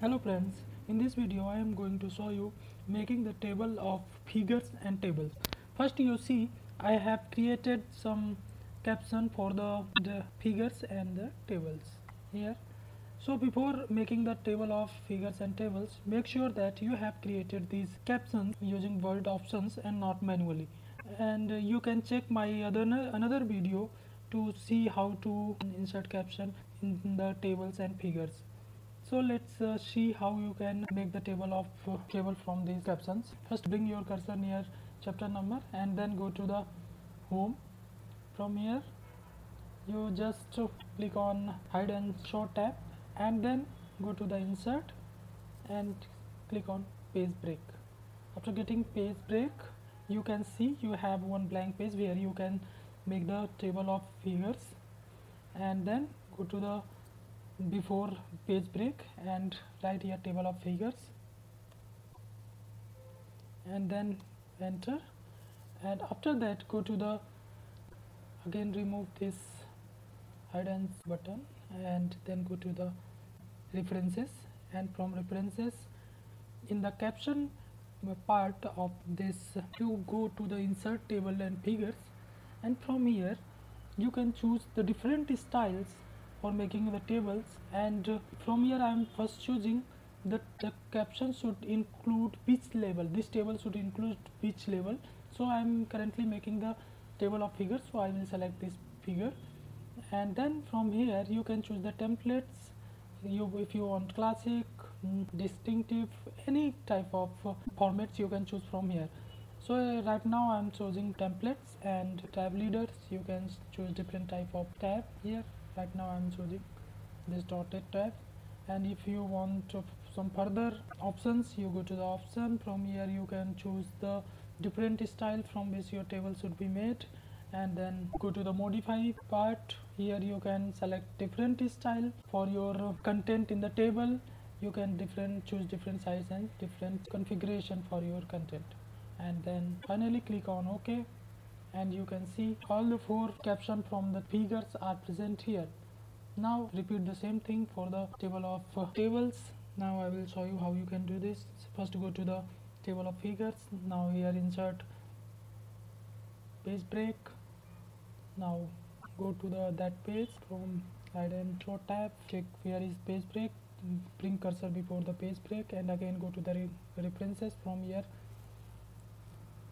Hello friends, in this video I am going to show you making the table of figures and tables. First you see I have created some caption for the, the figures and the tables here. So before making the table of figures and tables, make sure that you have created these captions using word options and not manually. And you can check my other another video to see how to insert caption in the tables and figures so let's uh, see how you can make the table of uh, table from these captions. First bring your cursor near chapter number and then go to the home. From here you just click on hide and show tab and then go to the insert and click on page break. After getting page break you can see you have one blank page where you can make the table of figures and then go to the before page break and write here table of figures. And then enter. And after that go to the again remove this hide and button. And then go to the references. And from references in the caption part of this you go to the insert table and figures. And from here you can choose the different styles for making the tables. And uh, from here I am first choosing that the caption should include which level. This table should include which level. So I am currently making the table of figures. So I will select this figure. And then from here you can choose the templates. You if you want classic mm, distinctive any type of uh, formats you can choose from here. So uh, right now I'm choosing templates and tab leaders. You can choose different type of tab here right now I'm choosing this dotted tab and if you want some further options you go to the option. From here you can choose the different style from which your table should be made. And then go to the modify part. Here you can select different style for your content in the table. You can different choose different size and different configuration for your content. And then finally click on ok and you can see all the four caption from the figures are present here. Now repeat the same thing for the table of uh, tables. Now I will show you how you can do this. First go to the table of figures. Now here insert page break. Now go to the that page from hide and show tab. Check where is page break. Bring cursor before the page break. And again go to the re references from here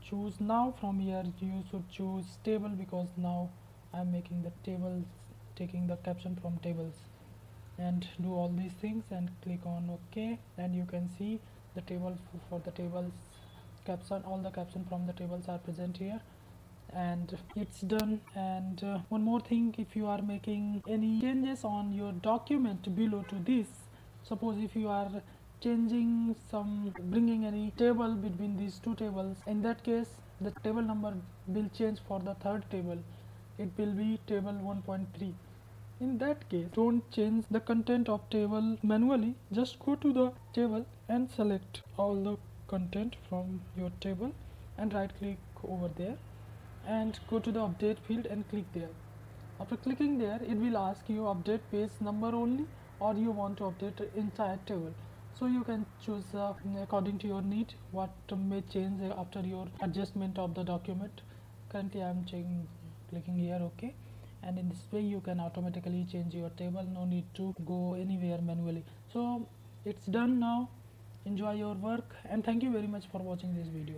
choose now from here you should choose table because now I'm making the tables taking the caption from tables. And do all these things and click on ok. And you can see the table for the tables caption all the caption from the tables are present here. And it's done. And uh, one more thing if you are making any changes on your document below to this suppose if you are changing some bringing any table between these two tables. In that case the table number will change for the third table. It will be table 1.3 in that case don't change the content of table manually. Just go to the table and select all the content from your table and right click over there and go to the update field and click there. After clicking there it will ask you update page number only or you want to update entire table so you can choose uh, according to your need what may change after your adjustment of the document. Currently i am checking clicking here ok and in this way you can automatically change your table. No need to go anywhere manually. So it's done now. Enjoy your work and thank you very much for watching this video